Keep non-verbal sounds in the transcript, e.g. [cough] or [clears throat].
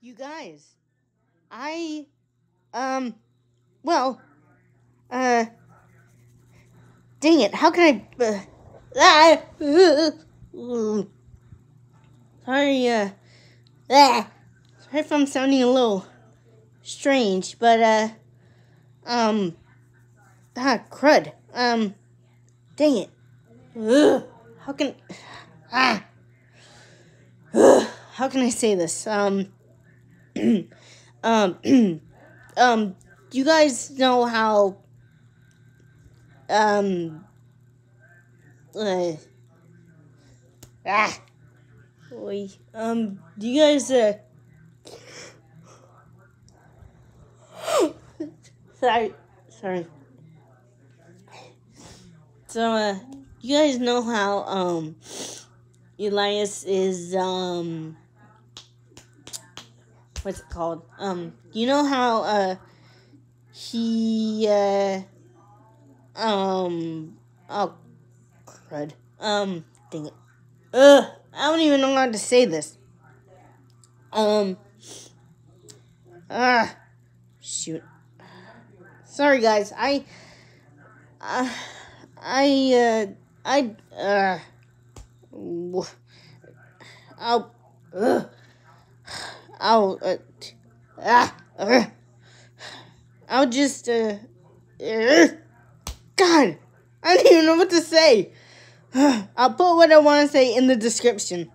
You guys, I, um, well, uh, dang it, how can I, uh, ah, uh, sorry, uh, ah, sorry if I'm sounding a little strange, but, uh, um, ah, crud, um, dang it, Ugh, how can, ah, how can I say this, um, um, [clears throat] um, you guys know how, um, uh, ah, boy, um, do you guys, uh, [laughs] sorry, sorry. So, uh, you guys know how, um, Elias is, um, what's it called? Um, you know how uh he uh um oh crud. Um dang it. Ugh, I don't even know how to say this. Um ah shoot. Sorry guys, I uh, I uh I uh I'll ugh. I'll, uh, ah, uh, I'll just, uh, uh, God, I don't even know what to say. [sighs] I'll put what I want to say in the description.